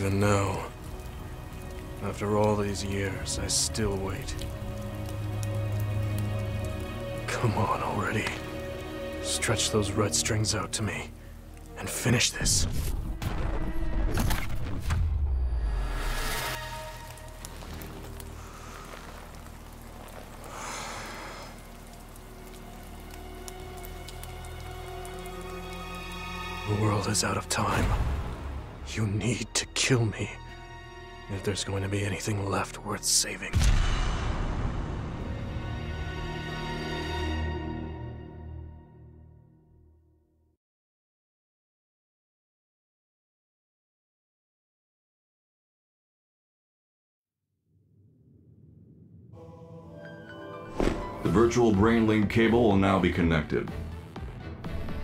Even now, after all these years, I still wait. Come on already. Stretch those red strings out to me, and finish this. The world is out of time. You need kill me if there's going to be anything left worth saving. The virtual brain link cable will now be connected.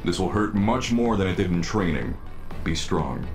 This will hurt much more than it did in training. Be strong.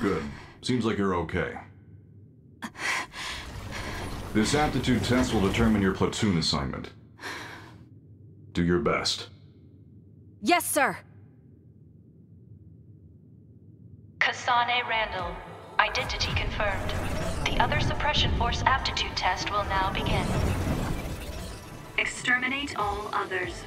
Good. Seems like you're okay. This aptitude test will determine your platoon assignment. Do your best. Yes, sir. Kasane Randall. Identity confirmed. The other suppression force aptitude test will now begin. Exterminate all others.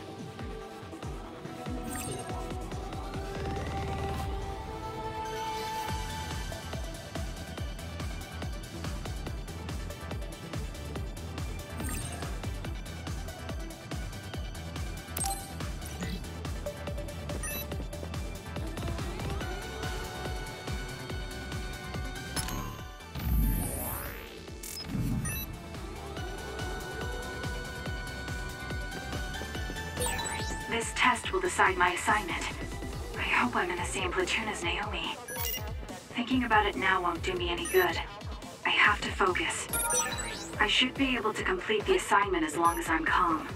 My assignment. I hope I'm in the same platoon as Naomi. Thinking about it now won't do me any good. I have to focus. I should be able to complete the assignment as long as I'm calm.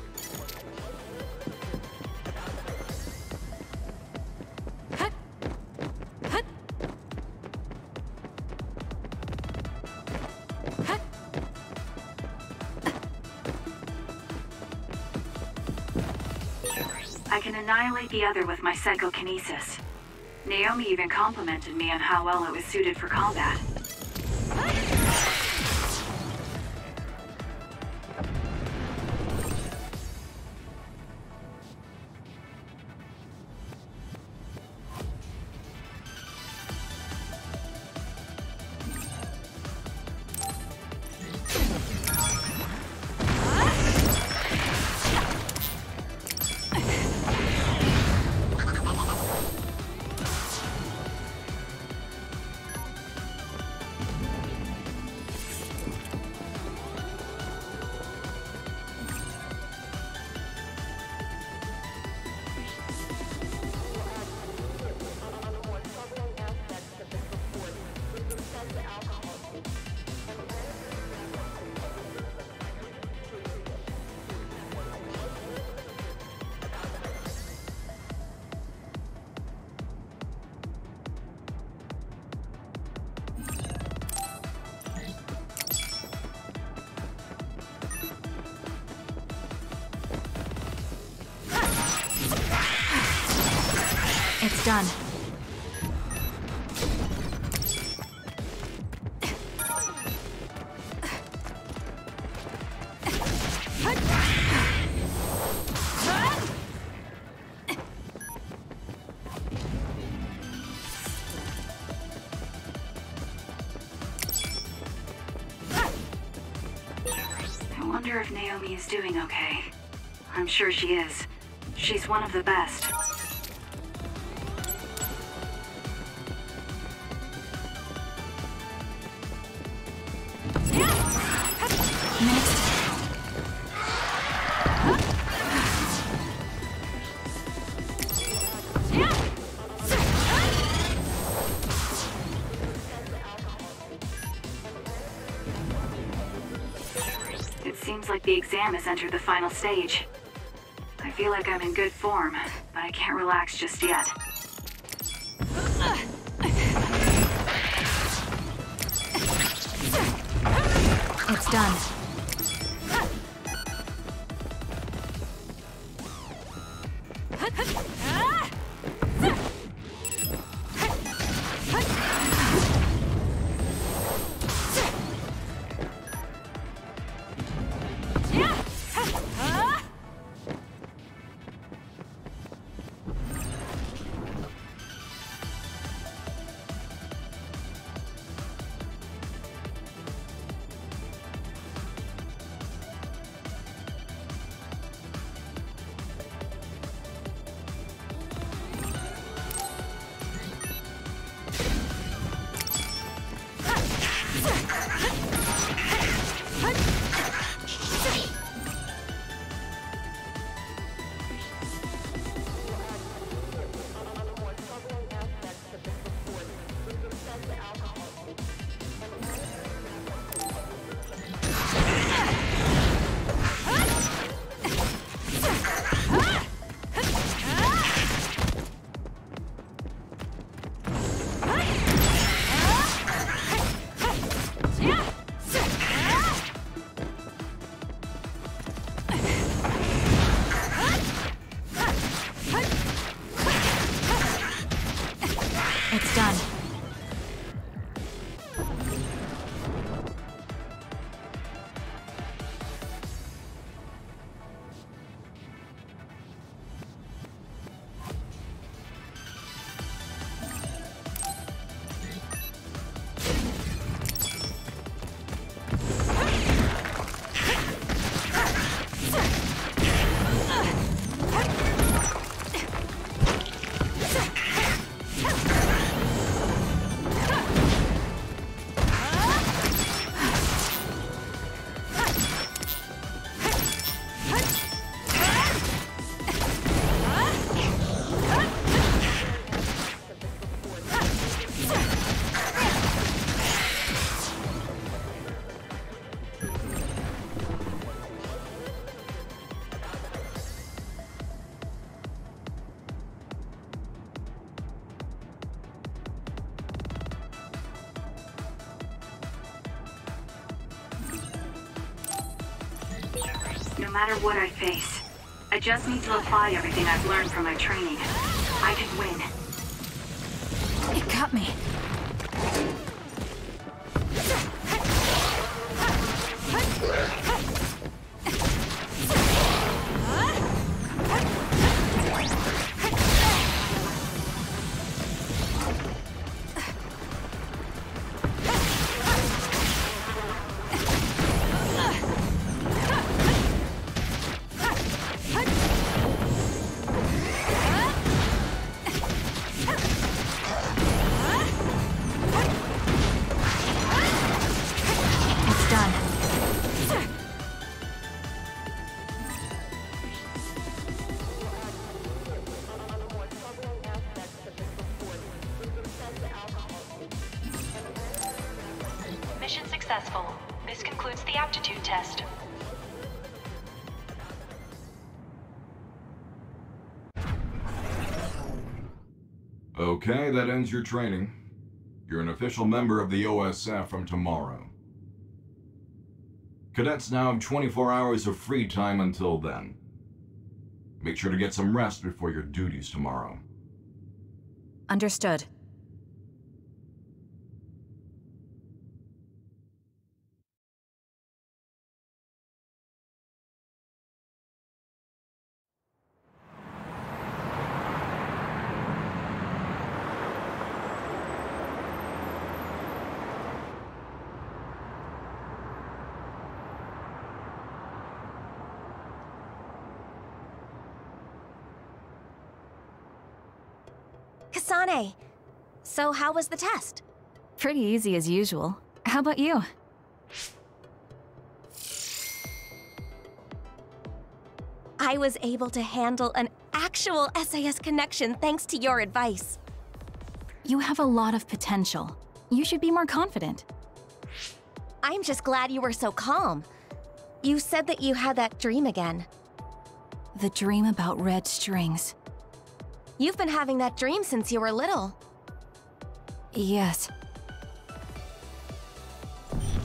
The other with my psychokinesis. Naomi even complimented me on how well it was suited for combat. Doing okay. I'm sure she is. She's one of the best. The exam has entered the final stage. I feel like I'm in good form, but I can't relax just yet. It's done. It's done. Matter what I face, I just need to apply everything I've learned from my training. Okay, that ends your training. You're an official member of the OSF from tomorrow. Cadets now have 24 hours of free time until then. Make sure to get some rest before your duties tomorrow. Understood. So, how was the test? Pretty easy as usual. How about you? I was able to handle an actual SAS connection thanks to your advice. You have a lot of potential. You should be more confident. I'm just glad you were so calm. You said that you had that dream again. The dream about red strings. You've been having that dream since you were little. Yes.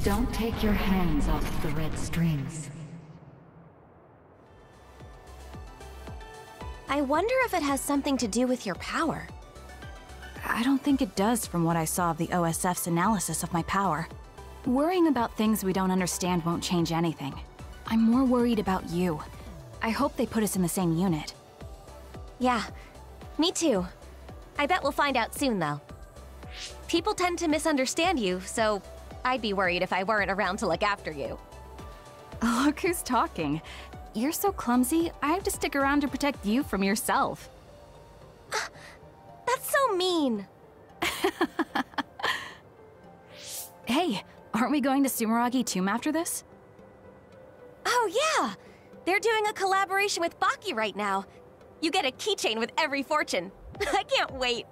Don't take your hands off the red strings. I wonder if it has something to do with your power. I don't think it does from what I saw of the OSF's analysis of my power. Worrying about things we don't understand won't change anything. I'm more worried about you. I hope they put us in the same unit. Yeah, me too. I bet we'll find out soon, though. People tend to misunderstand you, so I'd be worried if I weren't around to look after you. Look who's talking. You're so clumsy, I have to stick around to protect you from yourself. That's so mean. Hey, aren't we going to Sumeragi Tomb after this? Oh, yeah! They're doing a collaboration with Baki right now. You get a keychain with every fortune. I can't wait.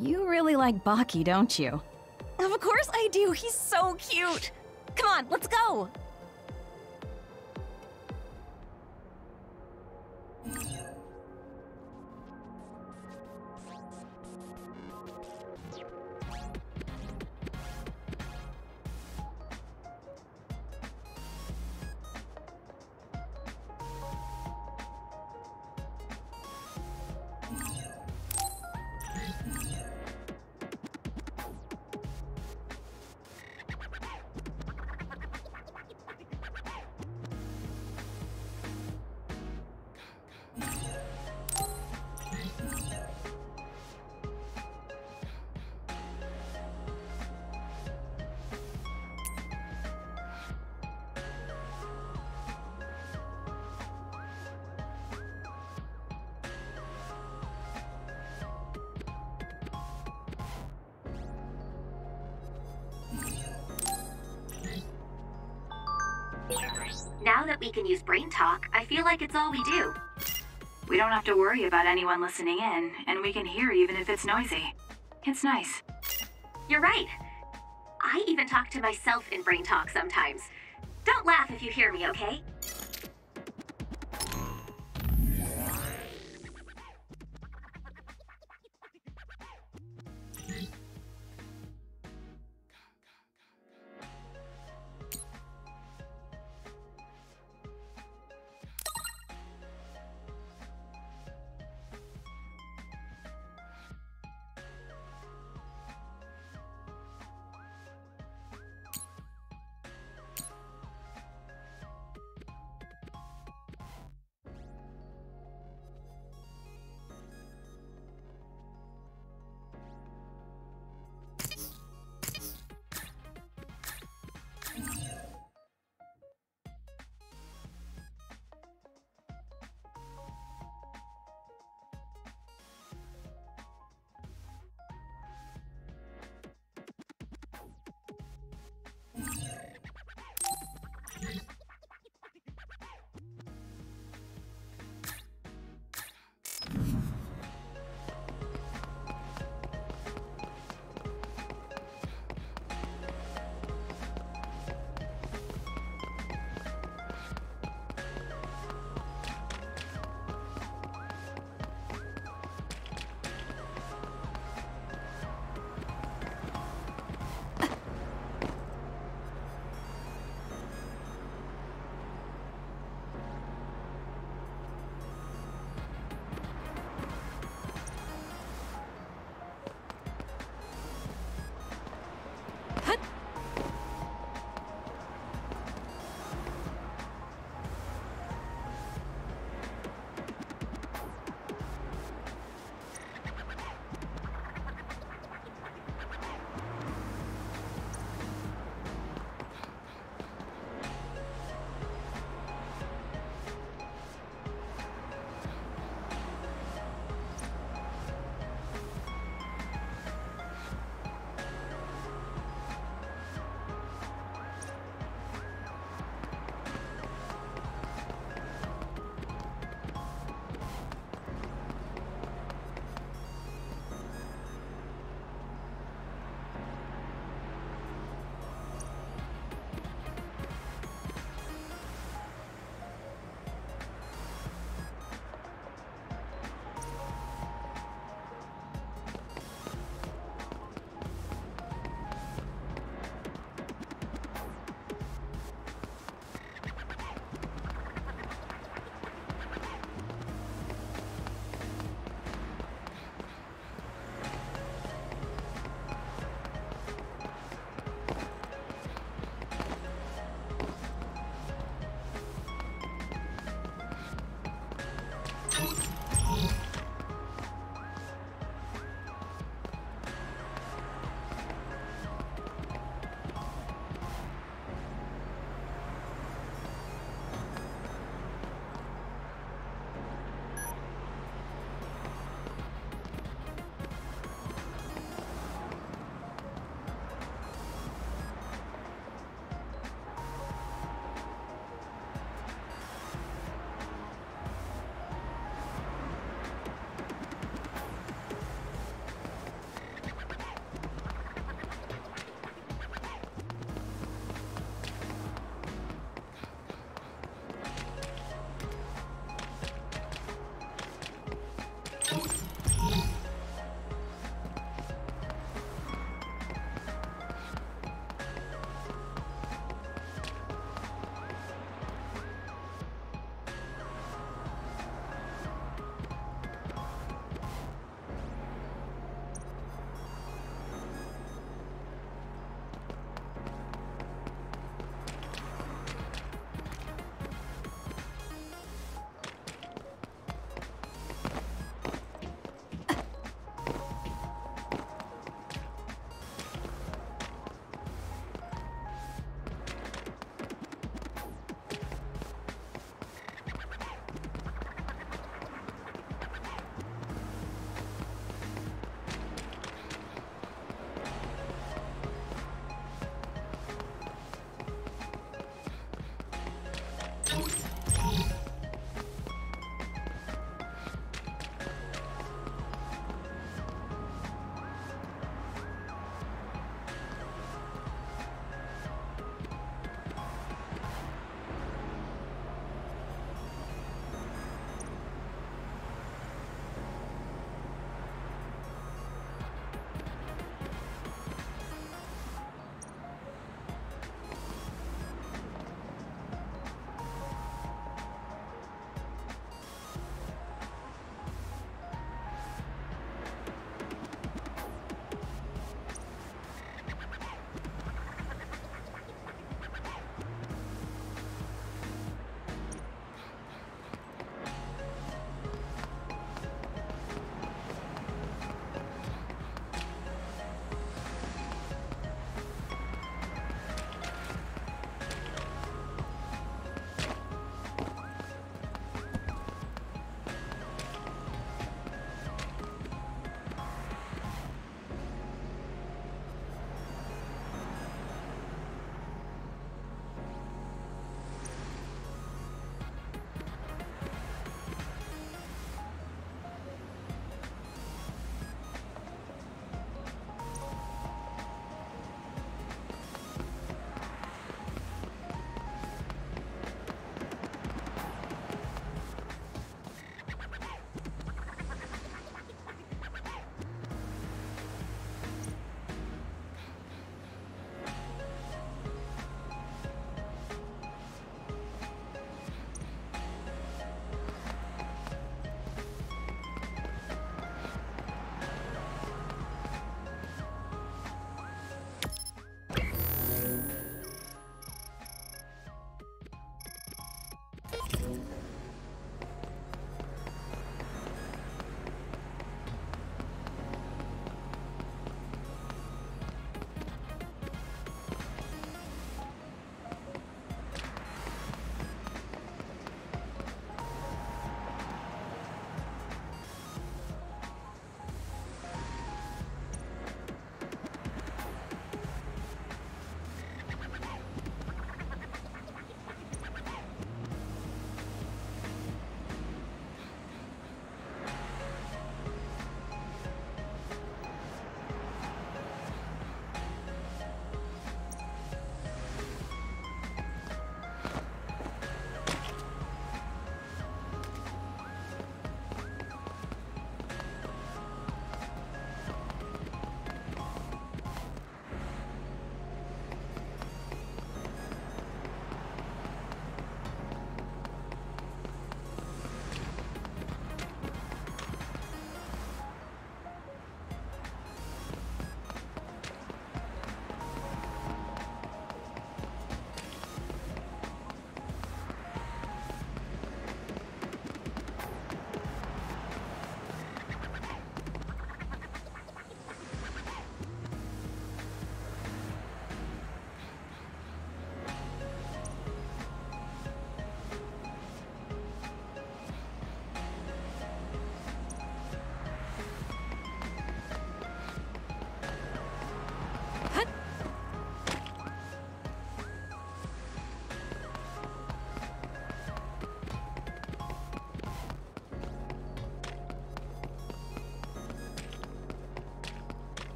You really like Baki, don't you? Of course I do. He's so cute. Come on, let's go. Now that we can use Brain Talk, I feel like it's all we do. We don't have to worry about anyone listening in, and we can hear even if it's noisy. It's nice. You're right. I even talk to myself in Brain Talk sometimes. Don't laugh if you hear me, okay?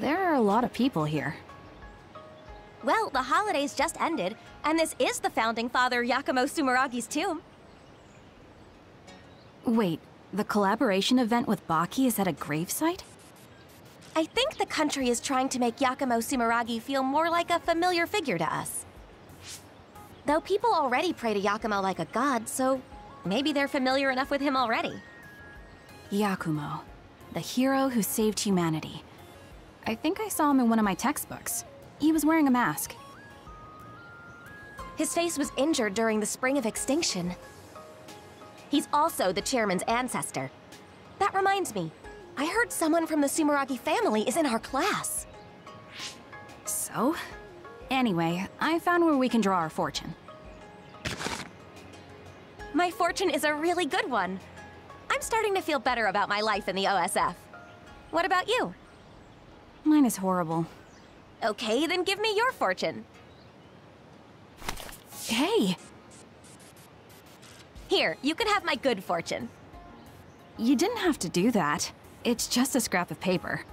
There are a lot of people here. Well, the holidays just ended, and this is the founding father Yakumo Sumeragi's tomb. Wait, the collaboration event with Baki is at a gravesite? I think the country is trying to make Yakumo Sumeragi feel more like a familiar figure to us. Though people already pray to Yakumo like a god, so maybe they're familiar enough with him already. Yakumo, the hero who saved humanity. I think I saw him in one of my textbooks. He was wearing a mask. His face was injured during the Spring of Extinction. He's also the chairman's ancestor. That reminds me, I heard someone from the Sumeragi family is in our class. So? Anyway, I found where we can draw our fortune. My fortune is a really good one. I'm starting to feel better about my life in the OSF. What about you? Mine is horrible. Okay, then give me your fortune. Hey! Here, you can have my good fortune. You didn't have to do that. It's just a scrap of paper.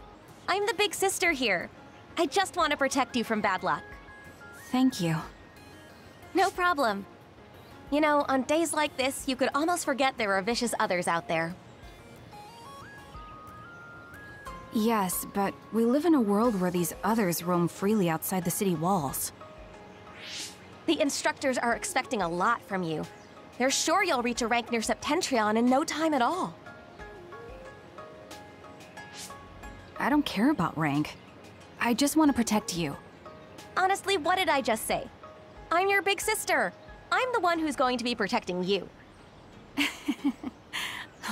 I'm the big sister here. I just want to protect you from bad luck. Thank you. No problem. You know, on days like this, you could almost forget there are vicious others out there. Yes, but we live in a world where these others roam freely outside the city walls. The instructors are expecting a lot from you. They're sure you'll reach a rank near Septentrion in no time at all. I don't care about rank. I just want to protect you. Honestly, what did I just say? I'm your big sister. I'm the one who's going to be protecting you.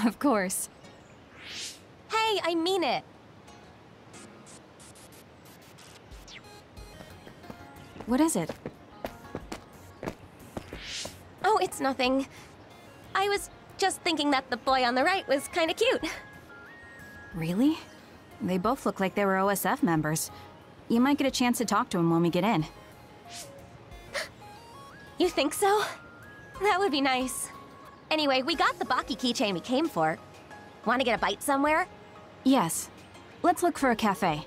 Of course. Hey, I mean it. What is it? Oh, it's nothing. I was just thinking that the boy on the right was kind of cute. Really? They both look like they were OSF members. You might get a chance to talk to him when we get in. You think so? That would be nice. Anyway, we got the Baki keychain we came for. Want to get a bite somewhere? Yes. Let's look for a cafe.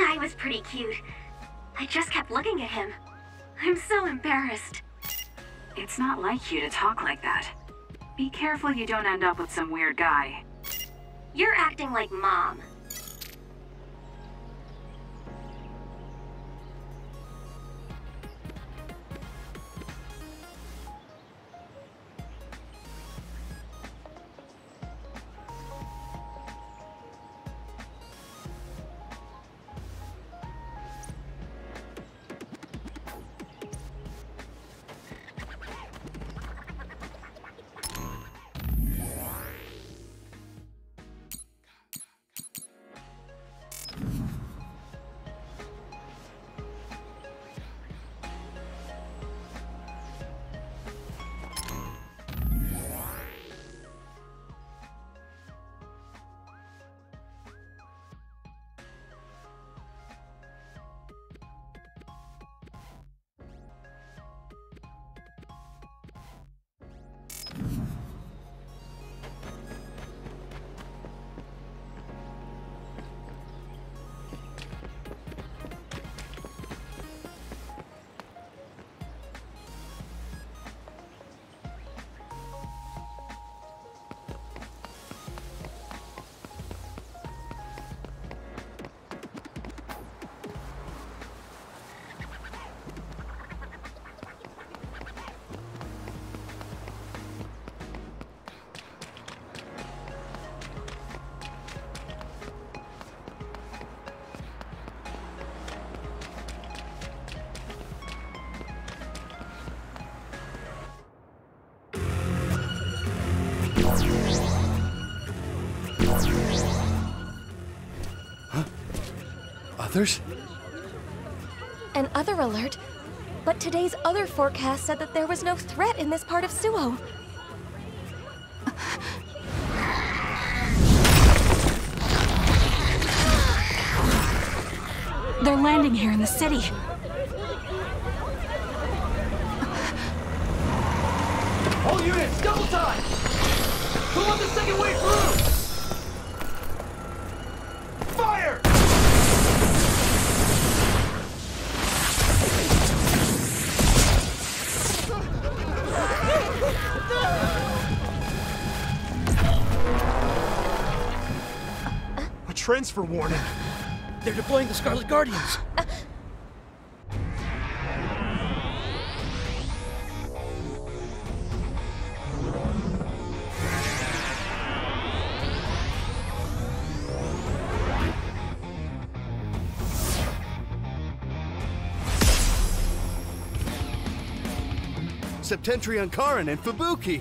Guy was pretty cute. I just kept looking at him. I'm so embarrassed. It's not like you to talk like that. Be careful you don't end up with some weird guy. You're acting like mom. Others? An other alert. But today's other forecast said that there was no threat in this part of Suoh. They're landing here in the city. All units, double time! Who wants the second way through? A transfer warning. They're deploying the Scarlet Guardians. Septentrion Karin and Fubuki!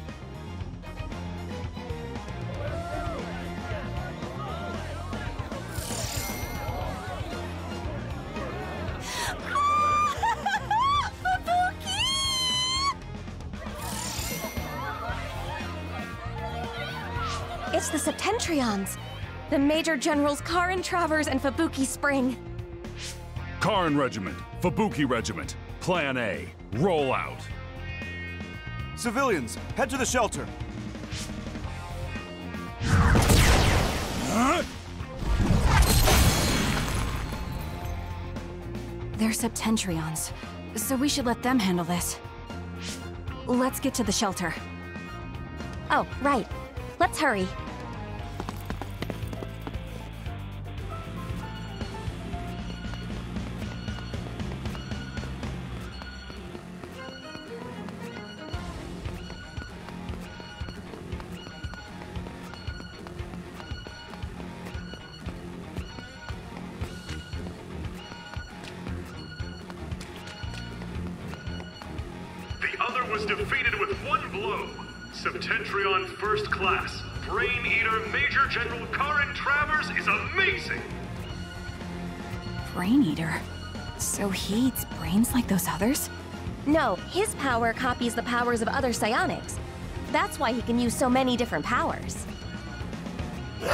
The Major Generals Karin Travers and Fubuki Spring. Karin Regiment, Fubuki Regiment, Plan A, roll out. Civilians, head to the shelter. They're Septentrions, so we should let them handle this. Let's get to the shelter. Oh, right. Let's hurry. His power copies the powers of other psionics. That's why he can use so many different powers. The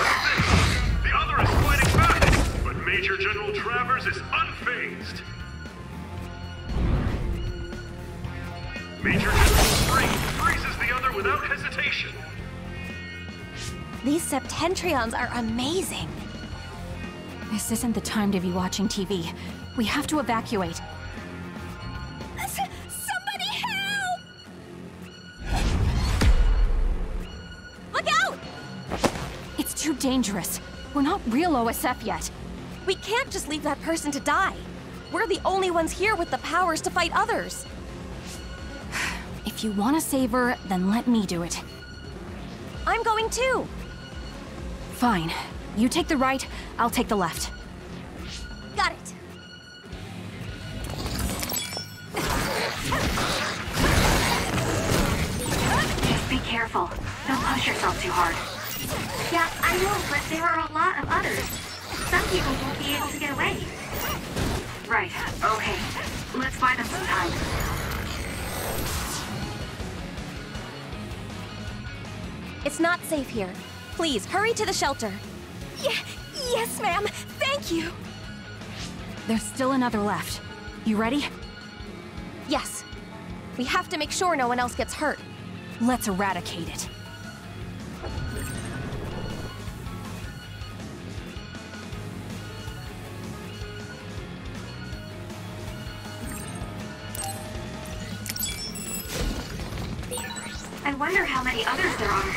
other is fighting back, but Major General Travers is unfazed. Major General Spring freezes the other without hesitation. These Septentrions are amazing. This isn't the time to be watching TV. We have to evacuate. Dangerous. We're not real OSF yet. We can't just leave that person to die. We're the only ones here with the powers to fight others. If you want to save her, then let me do it. I'm going too. Fine. You take the right, I'll take the left. Got it. Just be careful. Don't push yourself too hard. Yeah, I know, but there are a lot of others. Some people won't be able to get away. Right, okay. Let's buy them some time. It's not safe here. Please, hurry to the shelter. Yeah, yes, ma'am. Thank you. There's still another left. You ready? Yes. We have to make sure no one else gets hurt. Let's eradicate it. Wonder how many others there are.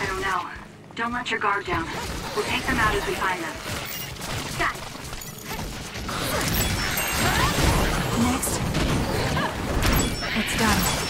I don't know. Don't let your guard down. We'll take them out as we find them. Got it. Next. It's done.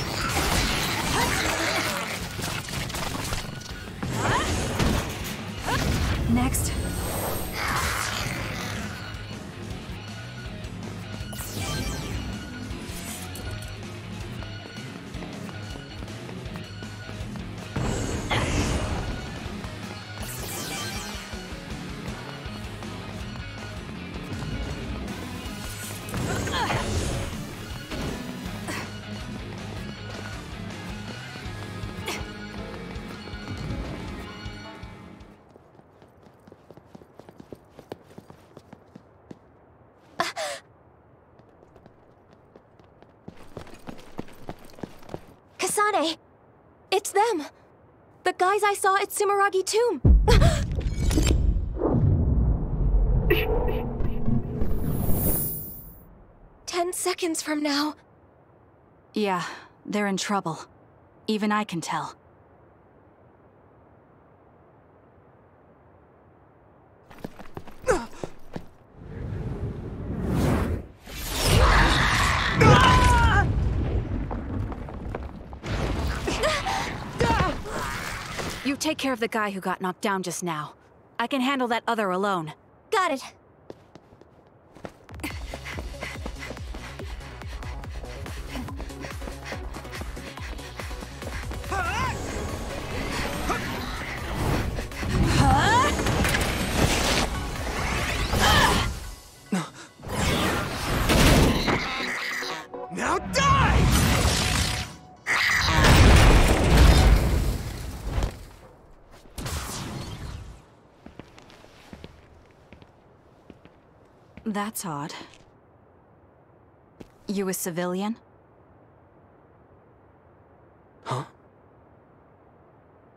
It's them! The guys I saw at Sumeragi Tomb! Ten seconds from now. Yeah, they're in trouble. Even I can tell. Take care of the guy who got knocked down just now. I can handle that other alone. Got it. That's odd. You a civilian? Huh?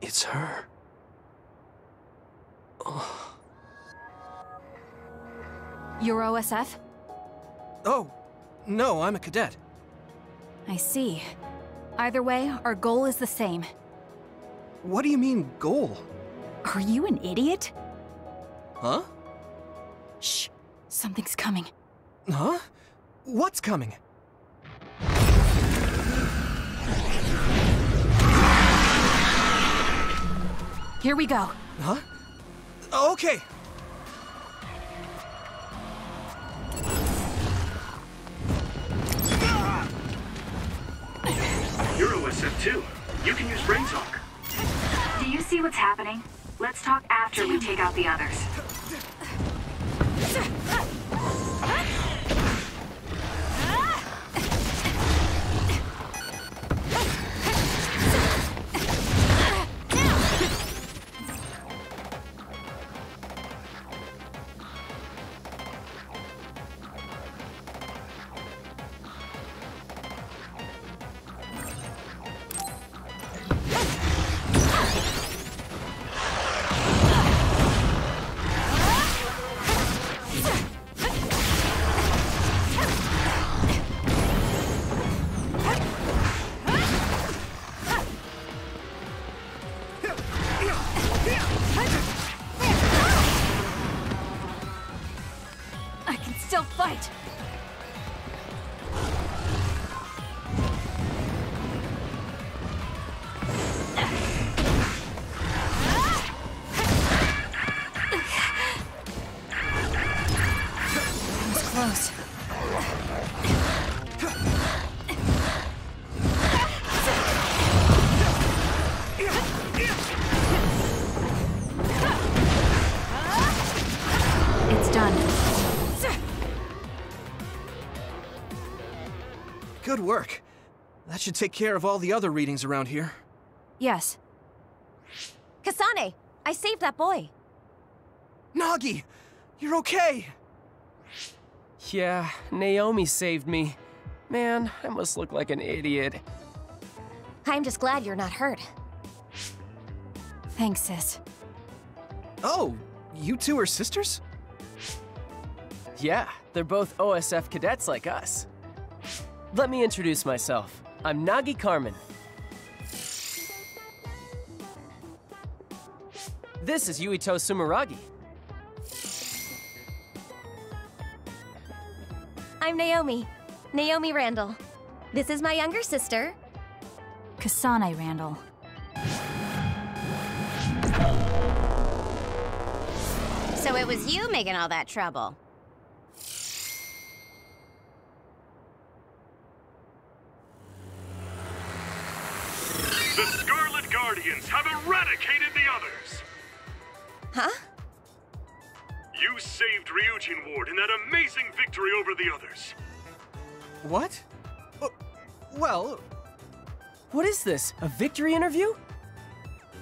It's her. Oh. You're OSF? Oh, no, I'm a cadet. I see. Either way, our goal is the same. What do you mean, goal? Are you an idiot? Huh? Shh. Something's coming. Huh? What's coming? Here we go. Huh? Okay. You're OSF too. You can use Brain Talk. Do you see what's happening? Let's talk after we take out the others. Good work. That should take care of all the other readings around here. Yes. Kasane! I saved that boy. Nagi! You're okay! Yeah, Naomi saved me. Man, I must look like an idiot. I'm just glad you're not hurt. Thanks, sis. Oh, you two are sisters? Yeah, they're both OSF cadets like us. Let me introduce myself. I'm Nagi Karman. This is Yuito Sumeragi. I'm Naomi. Naomi Randall. This is my younger sister. Kasane Randall. So it was you making all that trouble. Guardians have eradicated the others! Huh? You saved Ryujin Ward in that amazing victory over the others. What? Uh, well, What is this? A victory interview?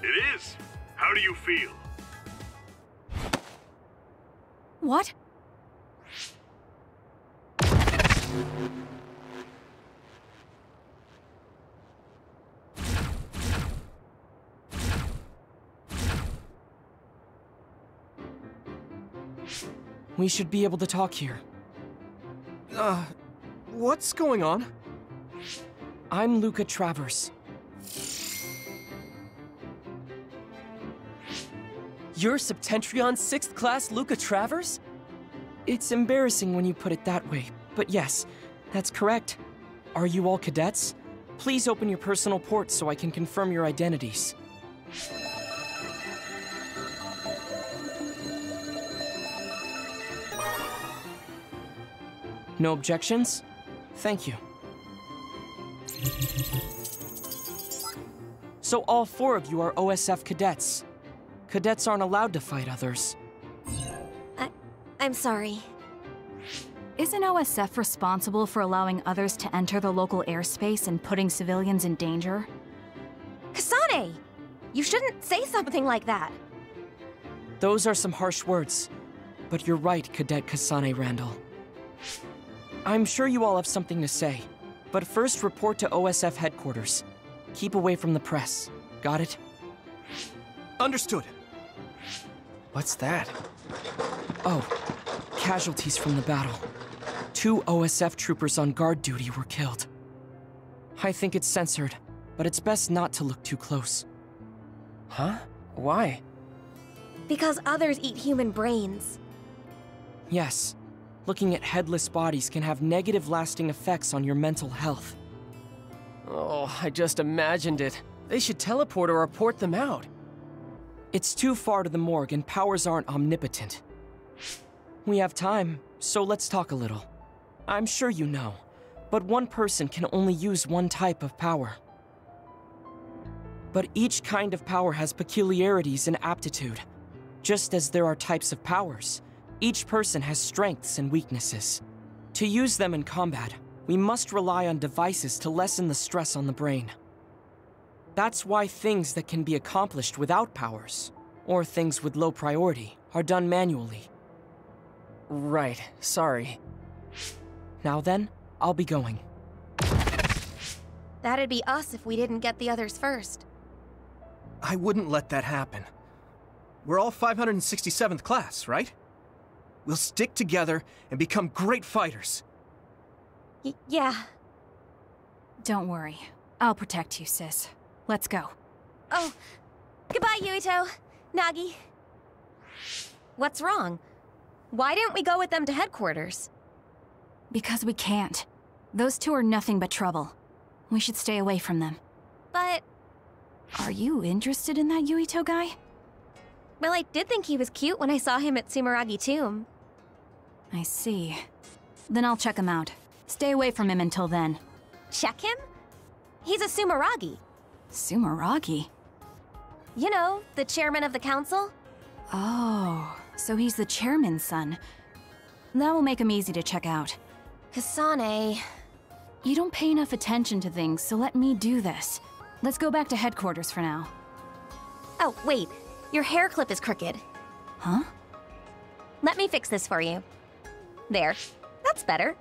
It is. How do you feel? What? We should be able to talk here. Uh, what's going on? I'm Luca Travers. You're Septentrion 6th class Luca Travers? It's embarrassing when you put it that way, but yes, that's correct. Are you all cadets? Please open your personal ports so I can confirm your identities. No objections? Thank you. So all four of you are OSF cadets. Cadets aren't allowed to fight others. I, I'm sorry. Isn't OSF responsible for allowing others to enter the local airspace and putting civilians in danger? Kasane! You shouldn't say something like that. Those are some harsh words, but you're right, Cadet Kasane Randall. I'm sure you all have something to say, but first report to OSF headquarters. Keep away from the press. Got it? Understood. What's that? Oh, casualties from the battle. Two OSF troopers on guard duty were killed. I think it's censored, but it's best not to look too close. Huh? Why? Because others eat human brains. Yes, looking at headless bodies can have negative lasting effects on your mental health. Oh, I just imagined it. They should teleport or report them out. It's too far to the morgue and powers aren't omnipotent. We have time, so let's talk a little. I'm sure you know, but one person can only use one type of power. But each kind of power has peculiarities and aptitude. Just as there are types of powers, each person has strengths and weaknesses. To use them in combat, we must rely on devices to lessen the stress on the brain. That's why things that can be accomplished without powers, or things with low priority, are done manually. Right, sorry. Now then, I'll be going. That'd be us if we didn't get the others first. I wouldn't let that happen. We're all 567th class, right? We'll stick together and become great fighters. Y yeah. Don't worry. I'll protect you, sis. Let's go. Oh, goodbye, Yuito. Nagi. What's wrong? Why didn't we go with them to headquarters? Because we can't. Those two are nothing but trouble. We should stay away from them. But... Are you interested in that Yuito guy? Well, I did think he was cute when I saw him at Sumeragi Tomb. I see. Then I'll check him out. Stay away from him until then. Check him? He's a Sumeragi. Sumeragi? You know, the chairman of the council? Oh, so he's the chairman's son. That will make him easy to check out. Kasane... You don't pay enough attention to things, so let me do this. Let's go back to headquarters for now. Oh, wait. Your hair clip is crooked. Huh? Let me fix this for you. There. That's better.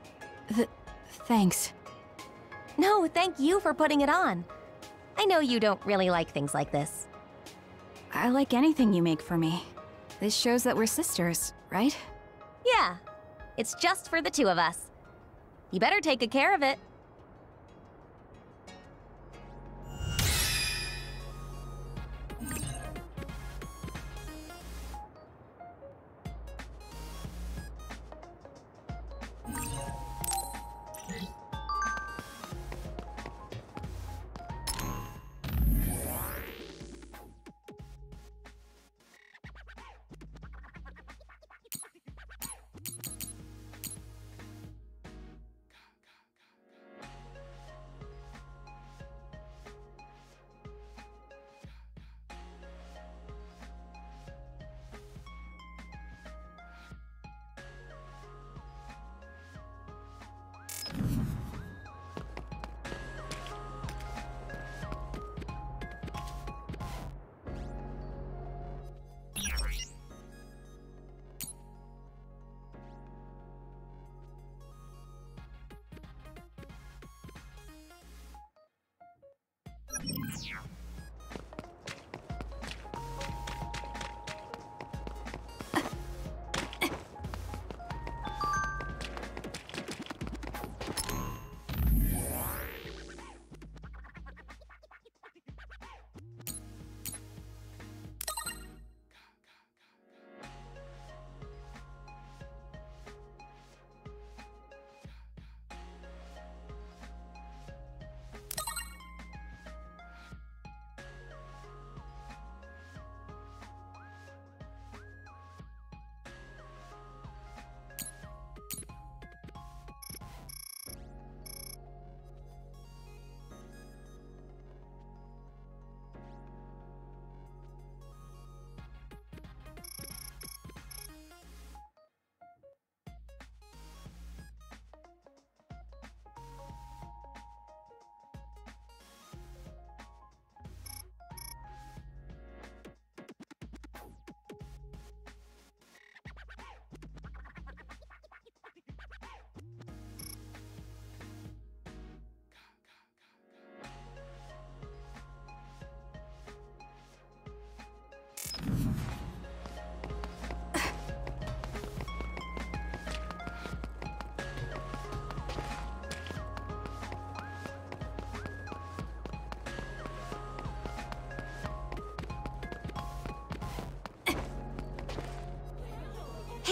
Th thanks. No, thank you for putting it on. I know you don't really like things like this. I like anything you make for me. This shows that we're sisters, right? Yeah. It's just for the two of us. You better take good care of it.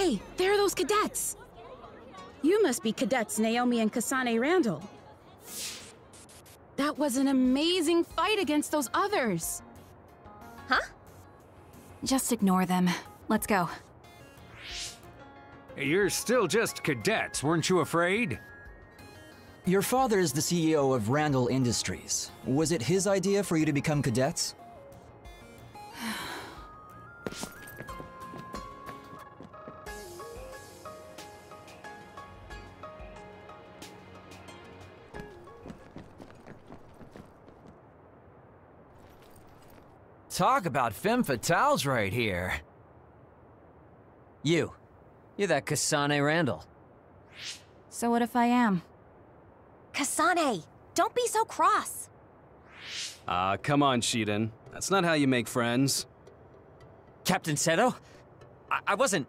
Hey, there are those cadets! You must be cadets Naomi and Kasane Randall. That was an amazing fight against those others. Huh? Just ignore them. Let's go. You're still just cadets, weren't you afraid? Your father is the CEO of Randall Industries. Was it his idea for you to become cadets? Talk about femme fatales right here. You. You're that Kasane Randall. So what if I am? Kasane, don't be so cross. Ah, uh, come on, Shiden. That's not how you make friends. Captain Seto? I, I wasn't...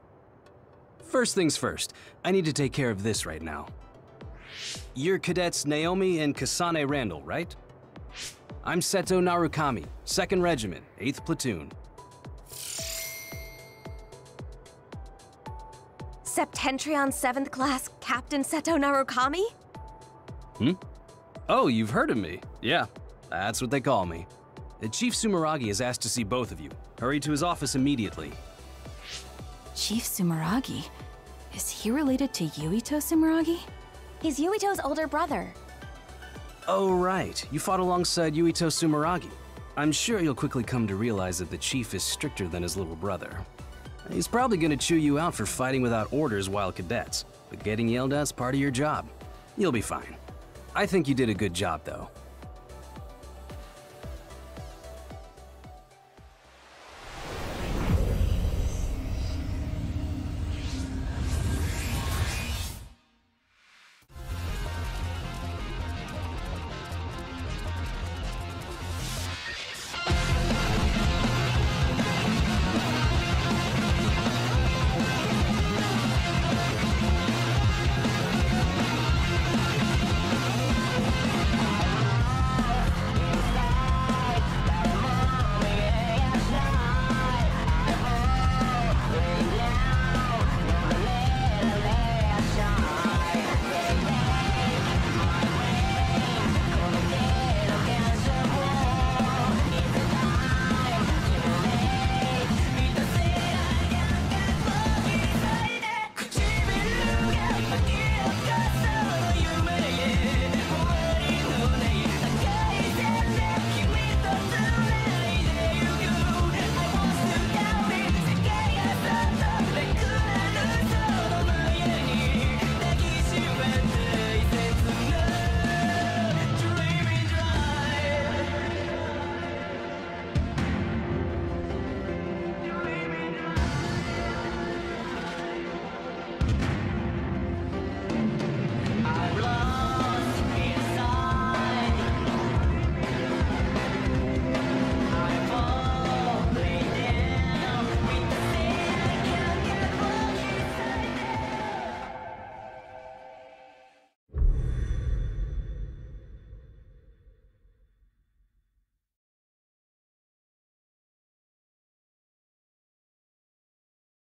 First things first, I need to take care of this right now. You're cadets Naomi and Kasane Randall, right? I'm Seto Narukami, 2nd Regiment, 8th Platoon. Septentrion 7th Class Captain Seto Narukami? Hmm? Oh, you've heard of me. Yeah, that's what they call me. The Chief Sumeragi has asked to see both of you. Hurry to his office immediately. Chief Sumeragi? Is he related to Yuito Sumeragi? He's Yuito's older brother. Oh, right. You fought alongside Yuito Sumeragi. I'm sure you'll quickly come to realize that the Chief is stricter than his little brother. He's probably gonna chew you out for fighting without orders while cadets, but getting yelled at's part of your job. You'll be fine. I think you did a good job, though.